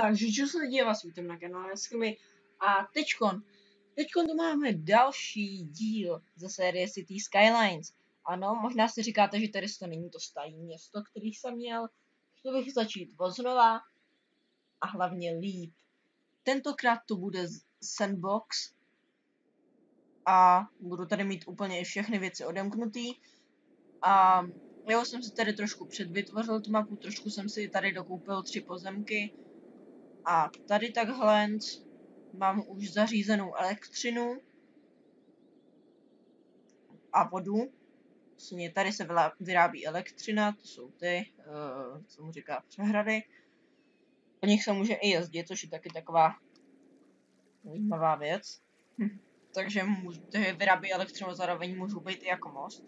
Takže čo se děje vás vítám na kanále Schymy a teďkon, teďkon tu máme další díl ze série City Skylines. Ano, možná si říkáte, že tady to není to staré město, který jsem měl. Chtěl bych začít znova a hlavně líp. Tentokrát to bude sandbox a budu tady mít úplně všechny věci odemknutý. A já jsem si tady trošku předvytvořil tu mapu, trošku jsem si tady dokoupil tři pozemky a tady takhle mám už zařízenou elektřinu a vodu. Vlastně tady se vyrábí elektřina, to jsou ty, uh, co mu říká, přehrady. Po nich se může i jezdit, což je taky taková zajímavá věc. Hm. Takže můžu, vyrábí elektřinu, zároveň můžu být i jako most.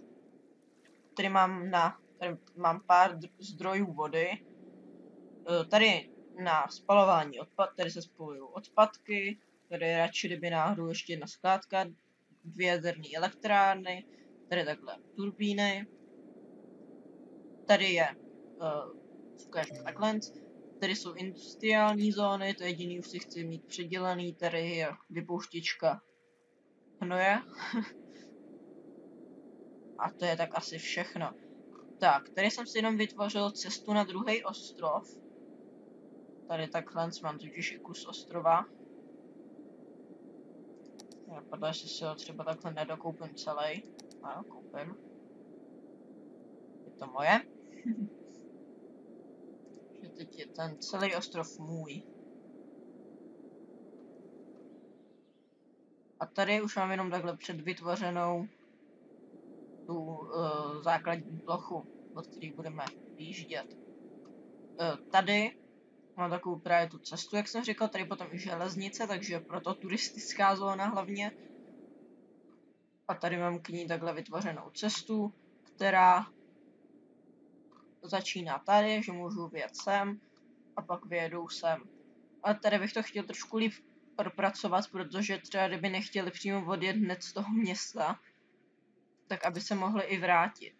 Tady mám na, tady mám pár zdrojů vody. Uh, tady na spalování odpad, tady se spojují odpadky, tady radši kdyby náhodou ještě jedna skládka, dvě jadерné elektrárny, tady takhle turbíny, tady je uh, takhle, tady jsou industriální zóny, to jediný už si chci mít předělaný, tady je vypouštěčka hnoje. A to je tak asi všechno. Tak, tady jsem si jenom vytvořil cestu na druhý ostrov, Tady takhle mám totiž i kus ostrova. Napadlo, jestli si ho třeba takhle nedokoupím celý. Ano, koupím. Je to moje. že teď je ten celý ostrov můj. A tady už mám jenom takhle předvytvořenou tu uh, základní plochu, od které budeme výjíždět. Uh, tady Mám takovou právě tu cestu, jak jsem říkal, tady potom i železnice, takže proto turistická zóna hlavně. A tady mám k ní takhle vytvořenou cestu, která začíná tady, že můžu vyjet sem a pak vyjedu sem. Ale tady bych to chtěl trošku líp propracovat, protože třeba kdyby nechtěli přímo odjet hned z toho města, tak aby se mohli i vrátit.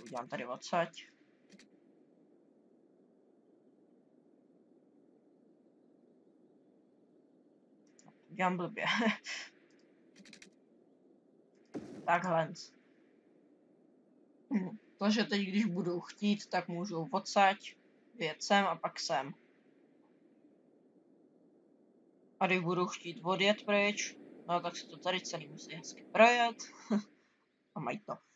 Udělám tady odsaď. Udělám blbě. Takhle. Takže teď, když budu chtít, tak můžu odsaď, sem a pak sem. A když budu chtít odjet pryč, no tak se to tady celý musí hezky projet. a mají to.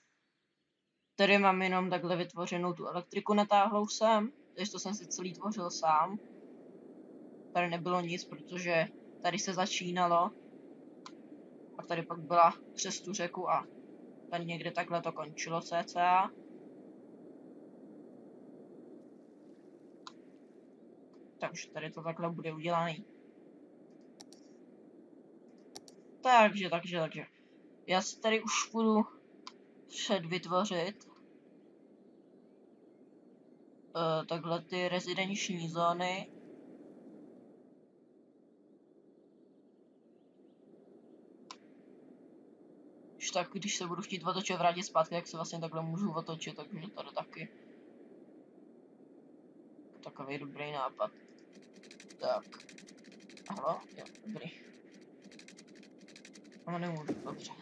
Tady mám jenom takhle vytvořenou tu elektriku natáhlou sem, takže to jsem si celý tvořil sám. Tady nebylo nic, protože tady se začínalo. A tady pak byla přes tu řeku a tady někde takhle to končilo cca. Takže tady to takhle bude udělaný. Takže, takže, takže. Já si tady už budu předvytvořit uh, takhle ty rezidenční zóny. Už tak, když se budu chtít otočit vrátit zpátky, jak se vlastně takhle můžu otočit, takže tady taky. Takový dobrý nápad. Tak. Halo? Jo, dobrý. No nemůžu, dobře.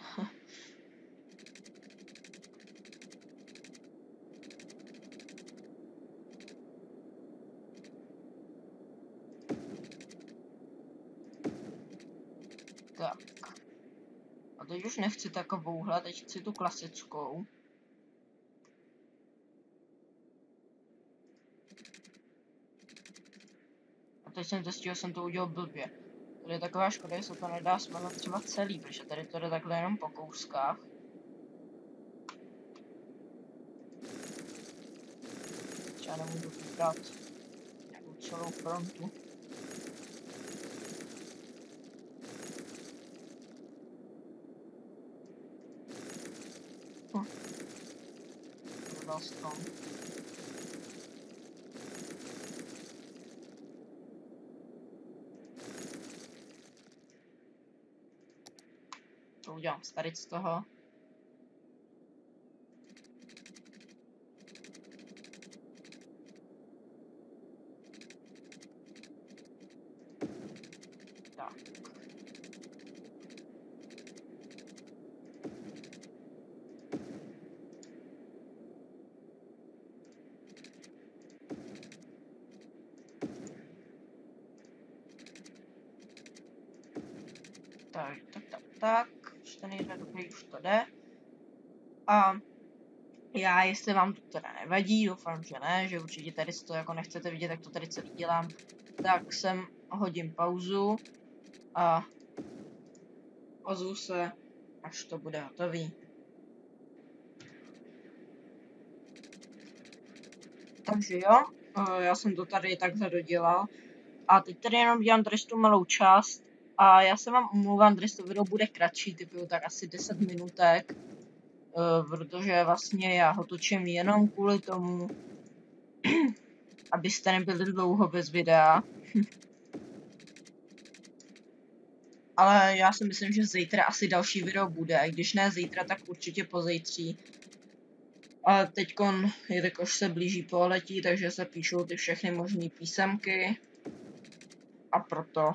Tak. A teď už nechci takovouhle, teď chci tu klasickou. A teď jsem zjistil, že jsem to udělal blbě. Tady je taková škoda, že se to nedá smalovat třeba celý, protože tady to jde takhle jenom po kouskách. Já nemůžu vybrat celou frontu. To udělám starit z toho. Tak. Tak, tak, tak, tak. Už ten jeden dobrý, už to jde. A já, jestli vám to teda nevadí, doufám, že ne, že určitě tady si to jako nechcete vidět, tak to tady celý dělám, tak sem hodím pauzu a ozvu se, až to bude hotový. Takže jo, eh, já jsem to tady takhle dodělal. A teď tady jenom dělám tady tu malou část. A já se vám omlouvám, tady to video bude kratší, typu tak asi 10 minutek. Uh, protože vlastně já ho točím jenom kvůli tomu, abyste nebyli dlouho bez videa. Ale já si myslím, že zítra asi další video bude, když ne zítra, tak určitě pozítří. Ale teďkon, jelikož se blíží poletí, takže se píšou ty všechny možné písemky. A proto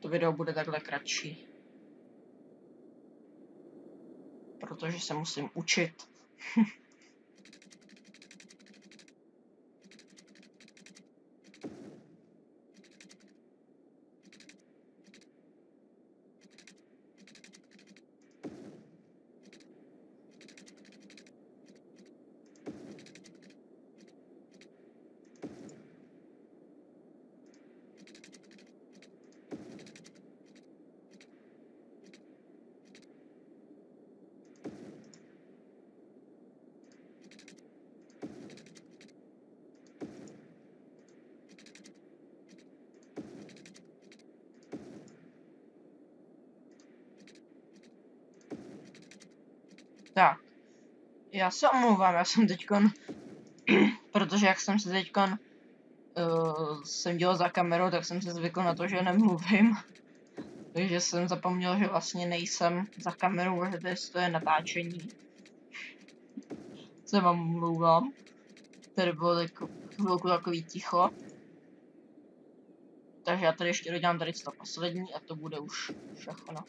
to video bude takhle kratší. Protože se musím učit. Tak. Já se omlouvám, já jsem teďkon, protože jak jsem se teďkon uh, jsem dělal za kamerou, tak jsem se zvykl na to, že nemluvím. Takže jsem zapomněl, že vlastně nejsem za kamerou, že to je natáčení. Se vám omlouvám. Tady bylo tak, chvilku takový ticho. Takže já tady ještě dodělám tady to poslední a to bude už všechno.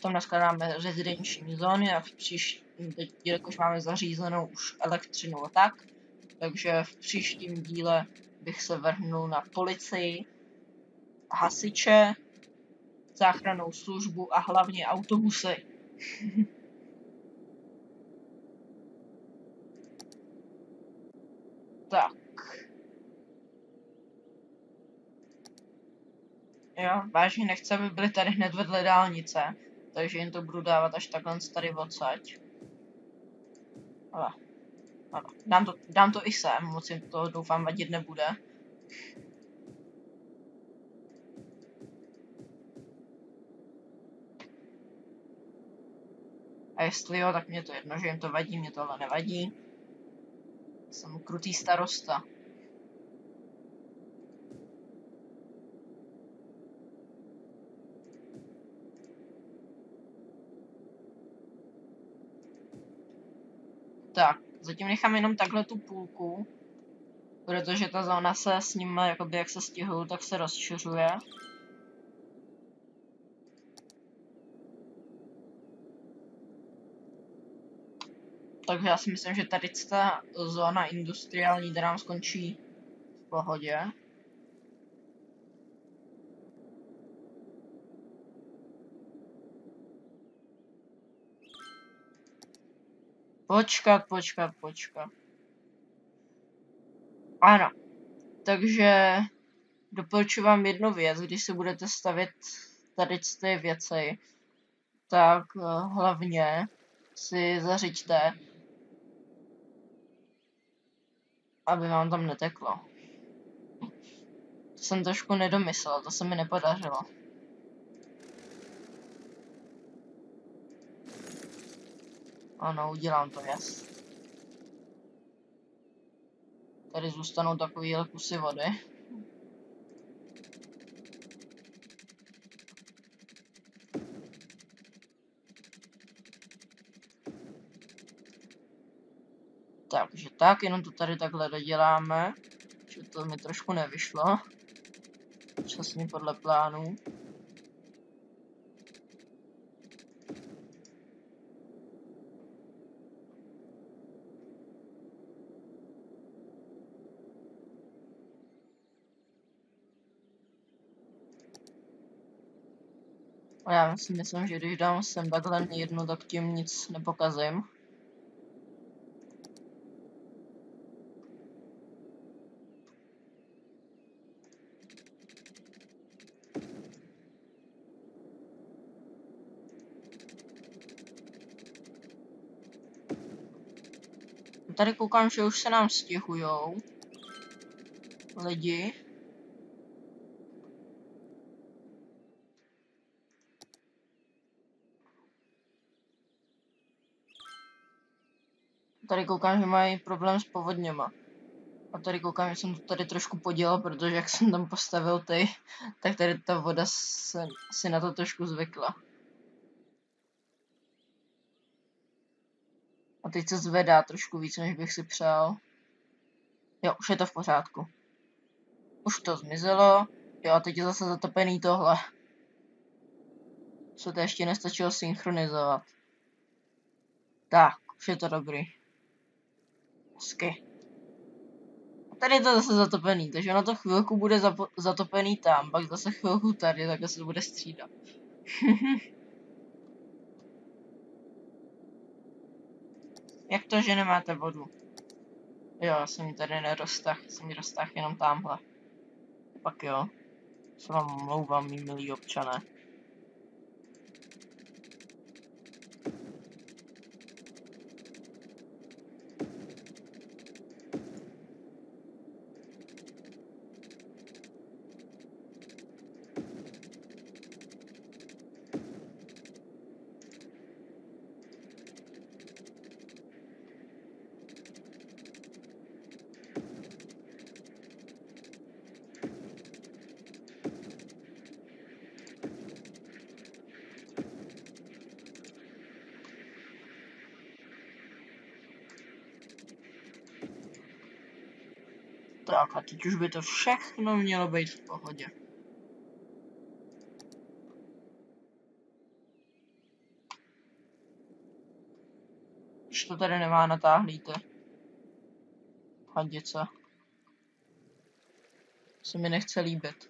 Potom naskládáme rezidenční zóny a v příštím, teď jakož máme zařízenou už elektřinu a tak, takže v příštím díle bych se vrhnul na policii, hasiče, záchranou službu a hlavně autobusy. tak. Jo, vážně nechce, aby byly tady hned vedle dálnice takže jim to budu dávat až takhle tady odsaď. Ale, ale dám, to, dám to i sem, moc jim to doufám vadit nebude. A jestli jo, tak mě to jedno, že jim to vadí, mě to ale nevadí. Jsem krutý starosta. Tak, zatím nechám jenom takhle tu půlku, protože ta zóna se s ním, jakoby jak se stihují, tak se rozšiřuje. Takže já si myslím, že tady ta zóna industriální nám skončí v pohodě. Počkat, počkat, počkat. Ano. Takže doporučuji vám jednu věc, když si budete stavit tady ty věci, tak eh, hlavně si zařiďte, aby vám tam neteklo. To jsem trošku nedomyslel, to se mi nepodařilo. Ano, udělám to, jas. Tady zůstanou takový kusy vody. Takže tak, jenom to tady takhle doděláme. Že to mi trošku nevyšlo. přesně podle plánu. A já si myslím, že když dám sem takhle jednu, tak tím nic nepokazím. Tady koukám, že už se nám stěhujou lidi. Tady koukám, že mají problém s povodněma. A tady koukám, že jsem to tady trošku podělal, protože jak jsem tam postavil ty, tak tady ta voda se, si na to trošku zvykla. A teď se zvedá trošku víc, než bych si přál. Jo, už je to v pořádku. Už to zmizelo. Jo, a teď je zase zatopený tohle. Co to ještě nestačilo synchronizovat. Tak, už je to dobrý. A tady je to zase zatopený, takže na to chvilku bude zatopený tam, pak zase chvilku tady, takhle se to bude střídat. Jak to, že nemáte vodu? Jo, já jsem ji tady neroztah, jsem ji roztah jenom tamhle. Pak jo. Se vám omlouvám, mý milí občané. Tak a teď už by to všechno mělo být v pohodě. Už to tady nemá natáhlíte. Hadice. Se mi nechce líbit.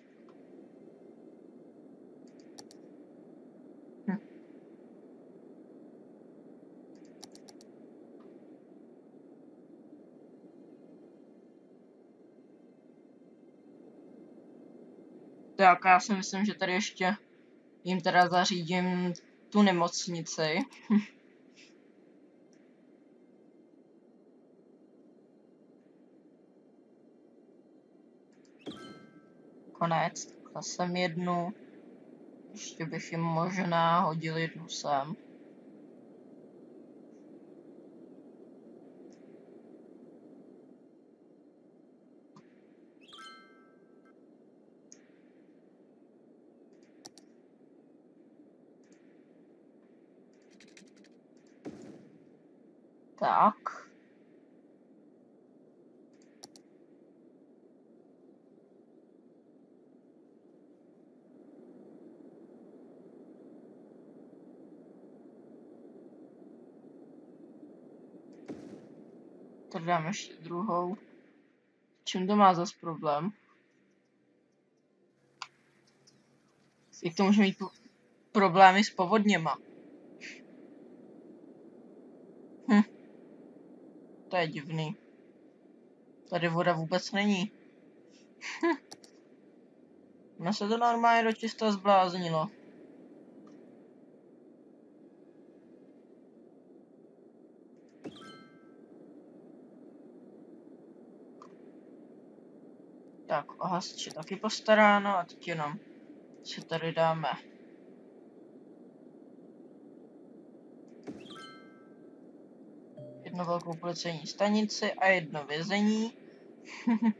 Tak já si myslím, že tady ještě jim teda zařídím tu nemocnici. Konec. Jsem jednu. Ještě bych jim možná hodil jednu sem. Tak. Tady dám ještě druhou. Čím to má zas problém? Jak to může mít problémy s povodněma? Hm. To je divný. Tady voda vůbec není. Hm. se to normálně dočisto zbláznilo. Tak, o hasiče taky postaráno a teď jenom si tady dáme jednu velkou policejní stanici a jedno vězení.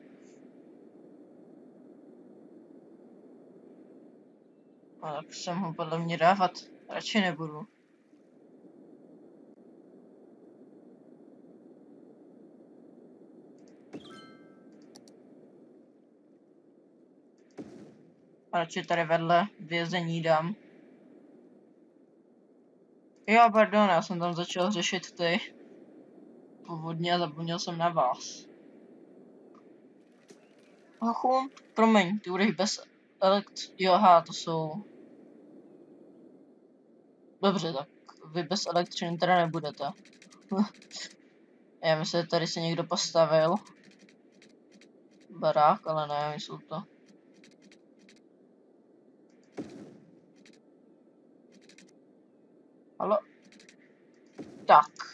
a tak jsem ho podle mě dávat radši nebudu. A radši tady vedle vězení dám. Jo, pardon, já jsem tam začal řešit ty povodně a zapomněl jsem na vás. Hochu, promiň, ty budeš bez elekt... Jo, aha, to jsou... Dobře, tak vy bez elektřiny teda nebudete. Já myslím, že tady se někdo postavil. Barák, ale ne, jsou to. Halo? Tak.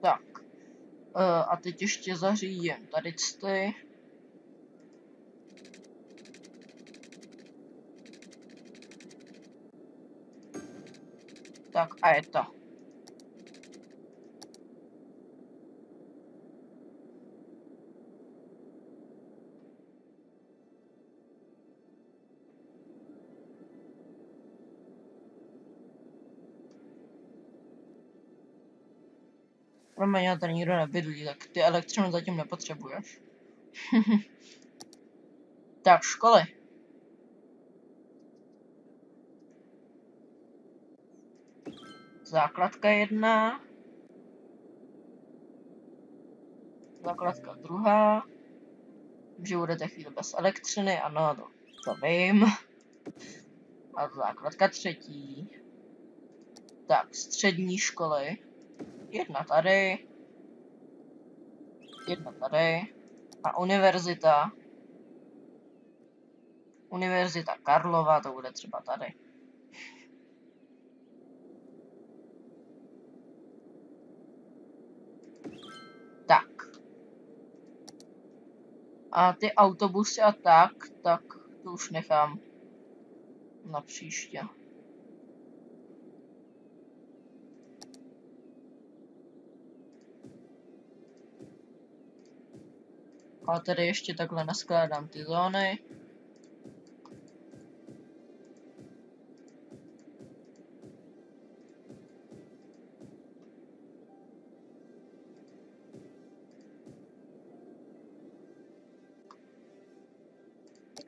Tak. Uh, a teď ještě zařídím tady ty. Tak a je to. Promiň, já tady nikdo nebydlí, tak ty elektřinu zatím nepotřebuješ. tak, školy. Základka jedna. Základka druhá. Že budete chvíli bez elektřiny, ano, to, to vím. A základka třetí. Tak, střední školy. Jedna tady. Jedna tady. A univerzita. Univerzita Karlova, to bude třeba tady. Tak. A ty autobusy a tak, tak to už nechám na příště. A tady ještě takhle naskládám ty zóny.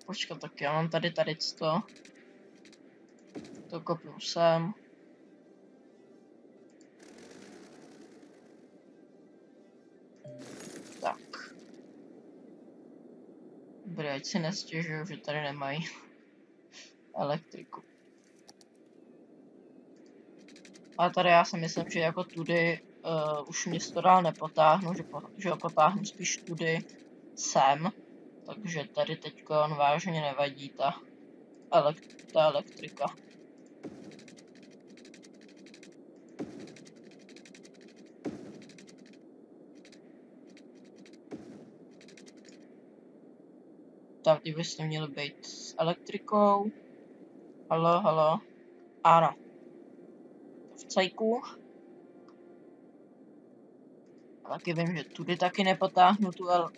Počkat, tak já mám tady tady to. To kopnu sem. Ať si nestěžuju, že tady nemají elektriku. A tady já si myslím, že jako tudy uh, už město dál nepotáhnu, že, po, že ho potáhnu spíš tudy sem. Takže tady teď vážně nevadí ta, elekt ta elektrika. Tak, ty byste měli být s elektrikou. Halo, halo. Ano. V cajku. Taky vím, že tudy taky nepotáhnu tu, uh,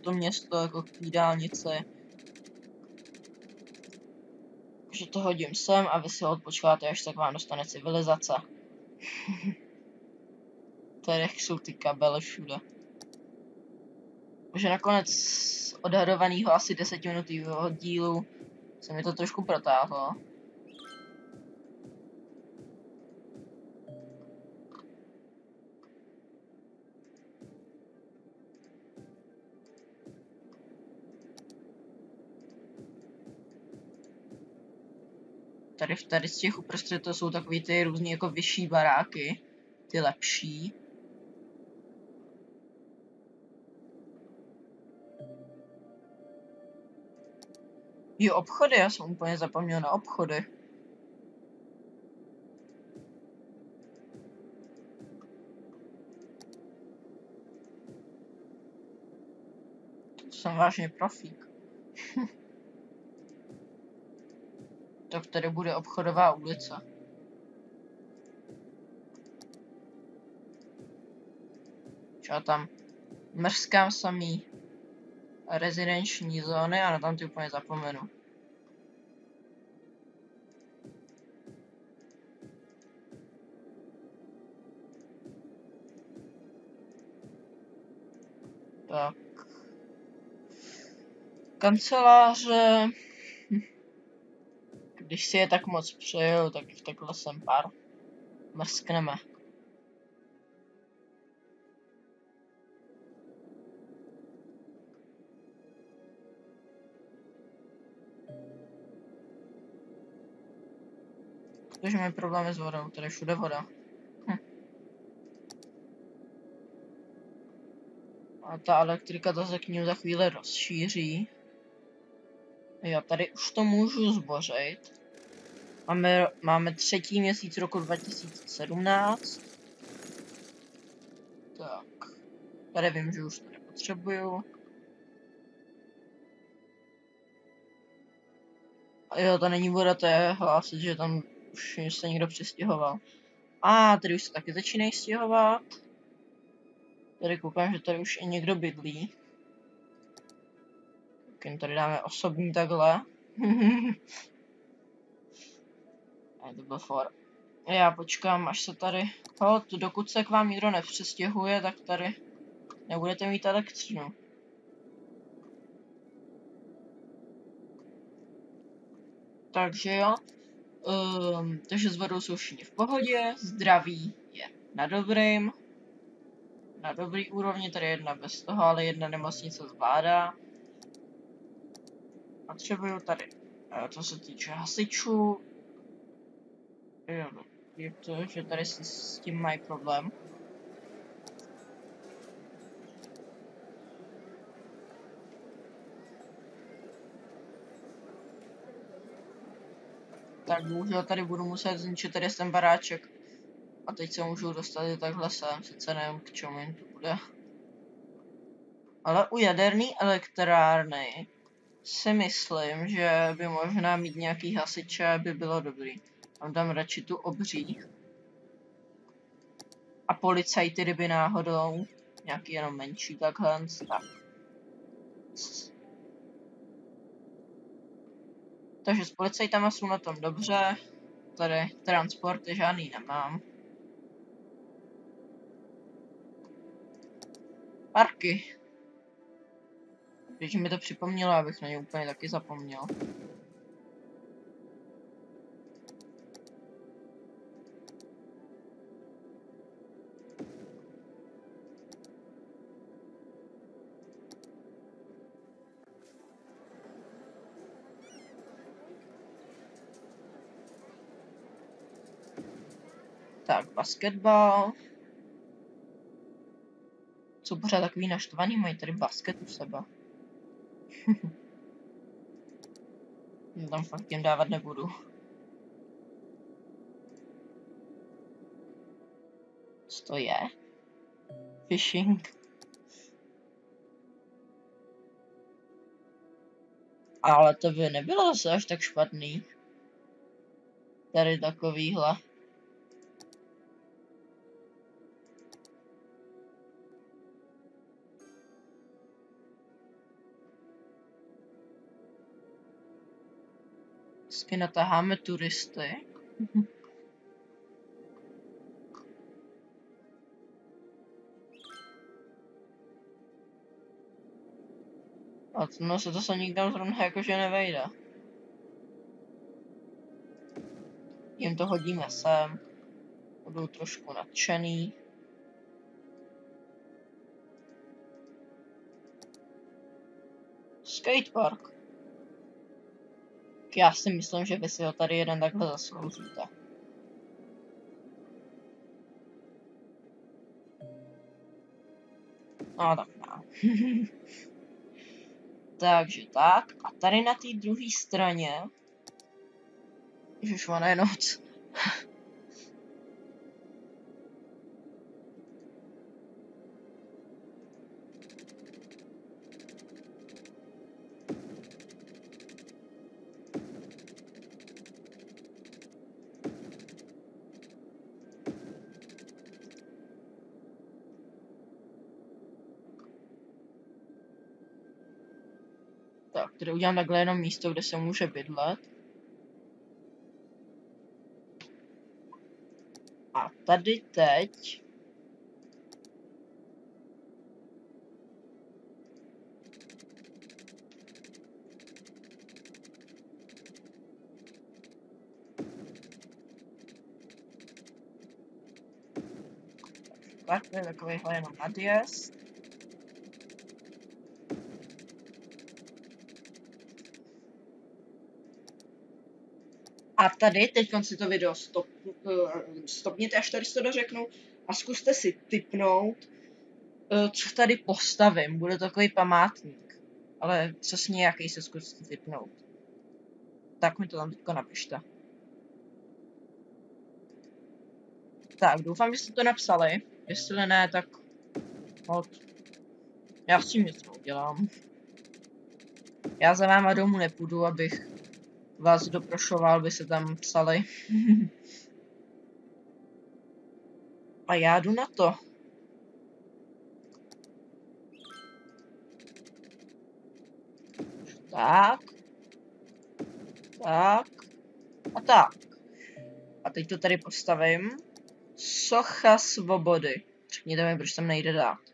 to město jako k dálnici. Takže to hodím sem a vy si ho odpočkáte, až se k vám dostane civilizace. Tady jsou ty kabely všude. Takže nakonec odhadovaného asi 10 minutového dílu se mi to trošku protáhlo. Tady, tady z těch uprostřed to jsou takový ty různý jako vyšší baráky, ty lepší. Jo, obchody, já jsem úplně zapomněl na obchody. To jsem vážně profík. tak tady bude obchodová ulice. Čo tam mrskám samý rezidenční zóny a na tam ty úplně zapomenu. Tak. Kanceláře. Když si je tak moc přeju, tak jich takhle sem pár mrskneme. Protože máme problémy s vodou, tady všude voda. Hm. A ta elektrika to se k ní za chvíli rozšíří. Jo, tady už to můžu zbořit. Máme, máme třetí měsíc roku 2017. Tak. Tady vím, že už to nepotřebuju. Jo, to není voda, to je hlásit, že tam už se někdo přistěhoval. A tady už se taky začínají stěhovat. Tady koukám, že tady už i někdo bydlí. Tak tady dáme osobní takhle. A to byl for. Já počkám, až se tady... Hod, dokud se k vám nikdo nepřestěhuje, tak tady nebudete mít elektřinu. Takže jo. Um, takže s vodou jsou všichni v pohodě, zdraví je na dobrým, na dobrý úrovni, tady jedna bez toho, ale jedna nemocnice zvládá. Potřebuju tady, co se týče hasičů, je to, že tady s, s tím mají problém. Tak bohužel tady budu muset zničit tady ten baráček. A teď se můžu dostat i takhle sem, sice nevím k čemu jim to bude. Ale u jaderné elektrárny si myslím, že by možná mít nějaký hasiče by bylo dobrý. Tam dám radši tu obří. A policajty, kdyby náhodou. Nějaký jenom menší takhle. Tak. Takže s policajtama jsou na tom dobře. Tady transporty žádný nemám. Parky. Když mi to připomnělo, abych na ně úplně taky zapomněl. Tak, basketbal. Co pořád takový naštvaný, mají tady basket u sebe. Já tam fakt jen dávat nebudu. Co to je? Fishing. Ale to by nebylo zase až tak špatný. Tady takovýhle. Vždycky nataháme turisty. A to, no se to se nikdo zrovna jakože nevejde. Jim to hodíme sem. Budou trošku nadšený. Skatepark. Já si myslím, že vy si ho tady jeden takhle zasloužíte. No tak no. Takže tak. A tady na té druhé straně... Ježišmane noc. Tak, tady udělám takhle jenom místo, kde se může bydlet. A tady teď... Parkuje takovýhle jenom nadjezd. A tady, teď si to video stop, uh, stopněte, až tady to dořeknu a zkuste si typnout, uh, co tady postavím. Bude to takový památník. Ale přesně jaký se zkuste typnout. Tak mi to tam teďko napište. Tak, doufám, že jste to napsali. Jestli ne, tak hod. Já s tím něco udělám. Já za váma domů nepůjdu, abych vás doprošoval, by se tam psali. A já jdu na to. Tak. Tak. A tak. A teď to tady postavím. Socha svobody. Řekněte mi, proč tam nejde dát.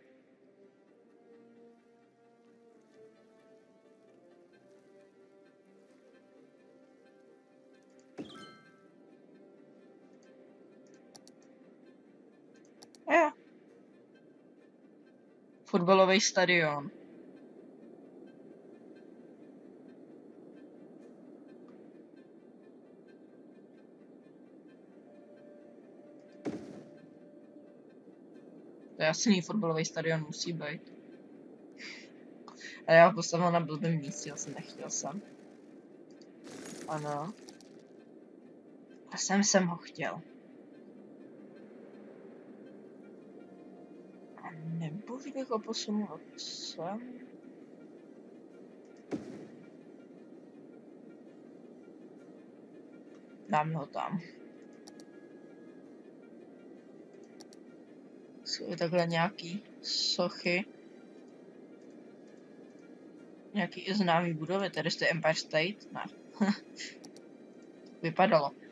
Fotbalový stadion. To je jasný, fotbalový stadion musí být. A já ho postavil na blbém místě, jsem nechtěl jsem. Ano. A jsem jsem ho chtěl. Nebo bych ho posunul sem? Dám ho tam. Jsou takhle nějaký sochy. Nějaký známý budovy, tady jste Empire State? Ne. Vypadalo.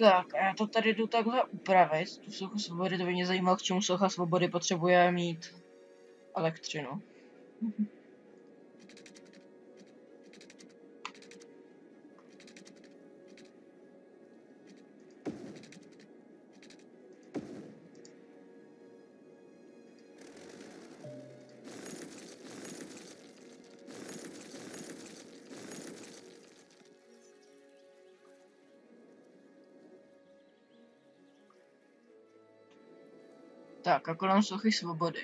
Tak, a já to tady jdu takhle upravit, tu sochu svobody, to by mě zajímalo, k čemu socha svobody potřebuje mít elektřinu. Tak, a kolem sochy svobody.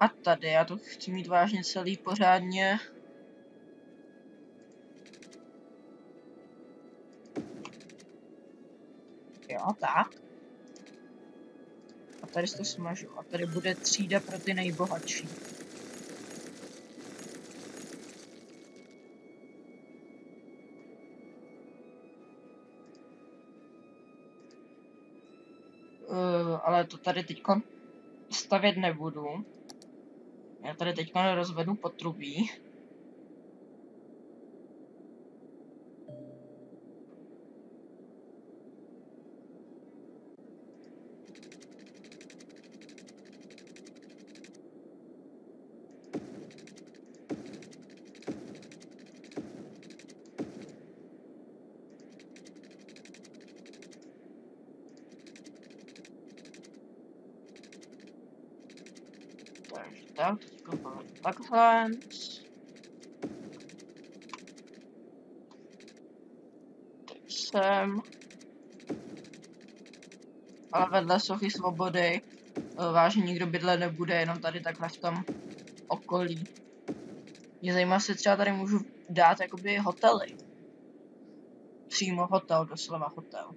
A tady, já to chci mít vážně celý pořádně. Jo, tak. A tady to smažu. A tady bude třída pro ty nejbohatší. Uh, ale to tady teď stavět nebudu. Já tady teď rozvedu potrubí. Takže tak, teďko máme takhle. Teď sem. Ale vedle sochy svobody eh, vážně nikdo bydle nebude, jenom tady takhle v tom okolí. Mě zajímá, jestli třeba tady můžu dát jakoby hotely. Přímo hotel, doslova hotel.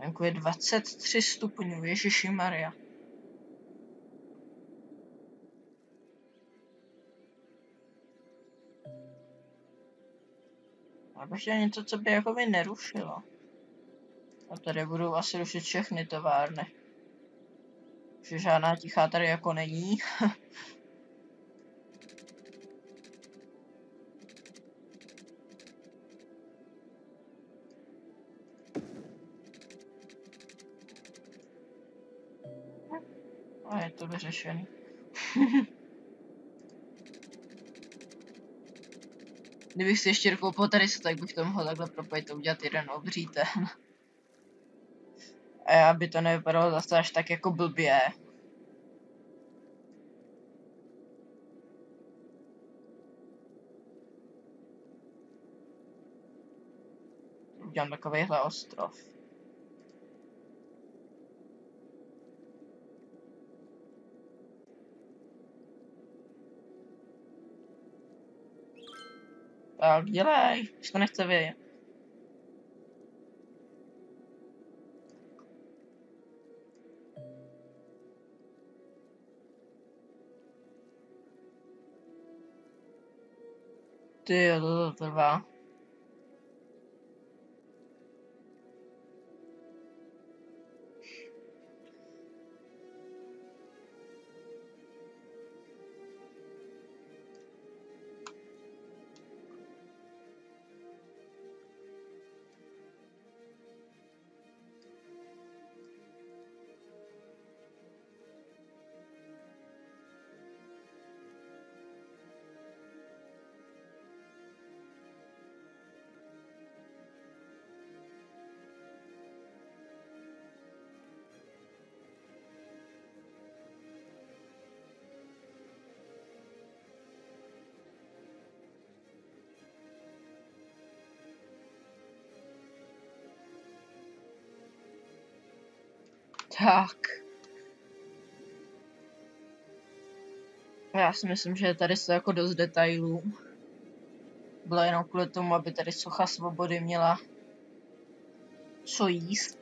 Venku je 23 stupňů, Ježiši Maria. Já bych chtěl něco, co by jako by nerušilo. A tady budou asi rušit všechny továrny. Že žádná tichá tady jako není. vyřešený. Kdybych si ještě koupil tady tak bych to mohl takhle propojit a udělat jeden obří ten. A aby to nevypadalo zase až tak jako blbě. Udělám takovýhle ostrov. Tak, dělej, už to nechce vědět. Ty to trvá. Tak. Já si myslím, že tady jsou jako dost detailů. Bylo jenom kvůli tomu, aby tady socha svobody měla co jíst.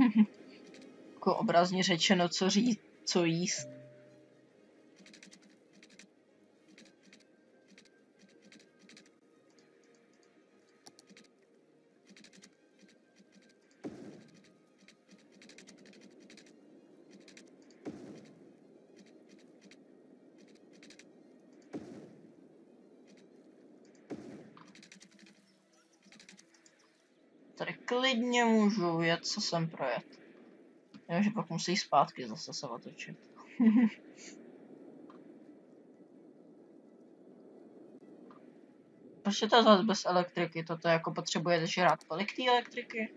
jako obrazně řečeno, co říct, co jíst. Tady můžu jet, co jsem projet. Vím, že pak musí zpátky zase se otočit. Proč je to zase bez elektriky? Toto jako potřebuje žrát tolik té elektriky?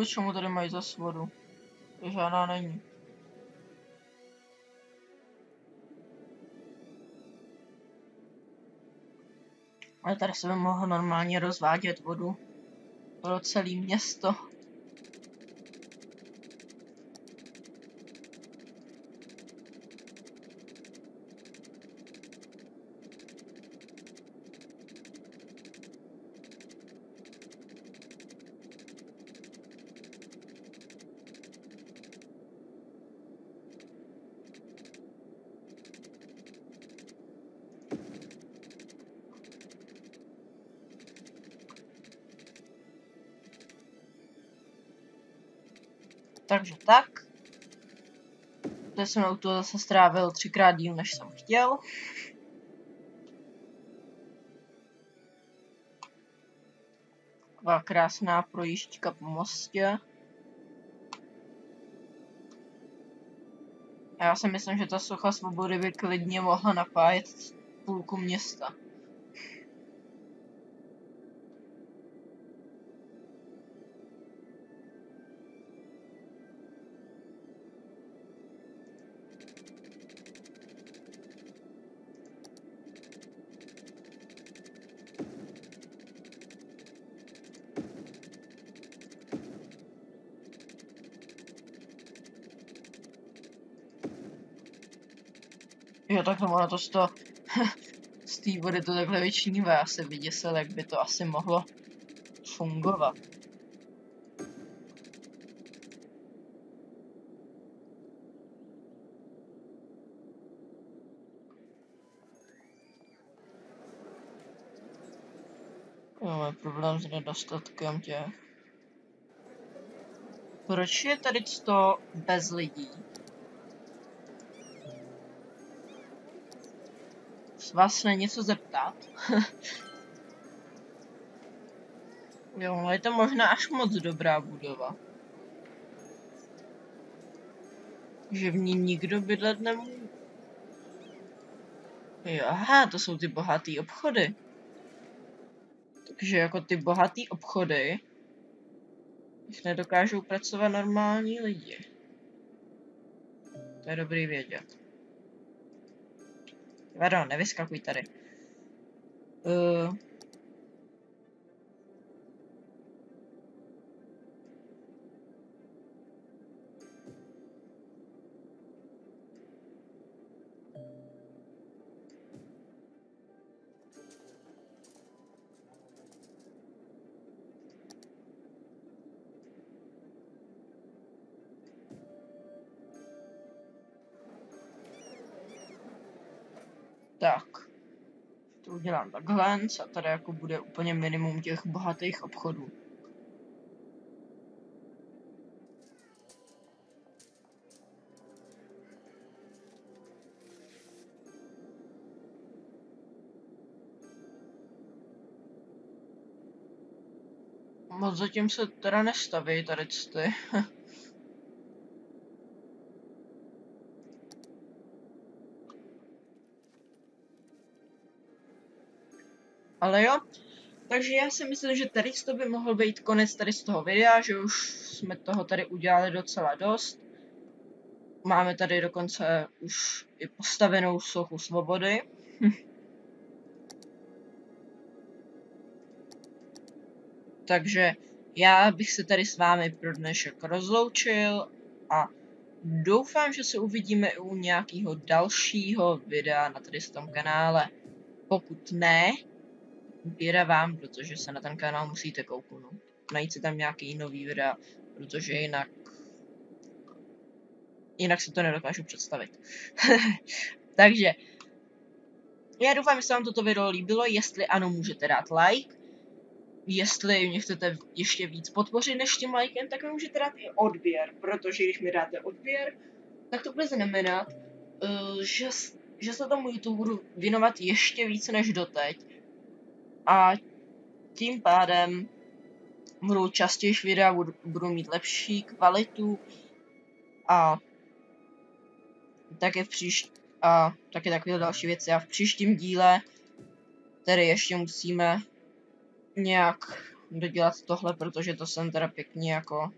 Kvůli čemu tady mají za vodu? Žádná není. Ale tady se by mohl normálně rozvádět vodu pro celé město. Takže tak. Tady jsem auto zase strávil třikrát díl, než jsem chtěl. Taková krásná projížďka po mostě. Já si myslím, že ta socha svobody by klidně mohla napájet půlku města. Jo, tak ono to z toho, z té vody to takhle vyčnívá. Já se vyděsil, jak by to asi mohlo fungovat. Máme problém s nedostatkem těch. Proč je tady to bez lidí? Vás na něco zeptat? jo, no je to možná až moc dobrá budova. Že v ní nikdo bydlet nemůže. Jo, aha, to jsou ty bohatý obchody. Takže jako ty bohatý obchody jich nedokážou pracovat normální lidi. To je dobrý vědět. Pardon, nevyskakuj tady. Uh, Tak. To udělám takhle a tady jako bude úplně minimum těch bohatých obchodů. Moc zatím se teda nestaví tady ty. Ale jo, takže já si myslím, že tady to by mohl být konec tady z toho videa, že už jsme toho tady udělali docela dost. Máme tady dokonce už i postavenou sochu svobody. Takže já bych se tady s vámi pro dnešek rozloučil a doufám, že se uvidíme u nějakého dalšího videa na tady tom kanále. Pokud ne, vám, protože se na ten kanál musíte kouknout. Najít si tam nějaký nový videa, protože jinak... Jinak si to nedokážu představit. Takže... Já doufám, že se vám toto video líbilo, jestli ano, můžete dát like. Jestli mě chcete ještě víc podpořit než tím likem, tak mi můžete dát i odběr, protože když mi dáte odběr, tak to bude znamenat, uh, že, že se tomu YouTube budu věnovat ještě víc než doteď a tím pádem budou častěji videa, budu, budu mít lepší kvalitu a také v příští a také takové další věci. A v příštím díle tedy ještě musíme nějak dodělat tohle, protože to jsem teda pěkně jako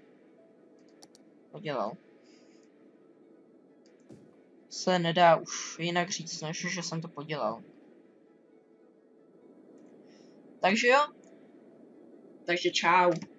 podělal. Se nedá už jinak říct, než že jsem to podělal. Takže jo. Takže čau.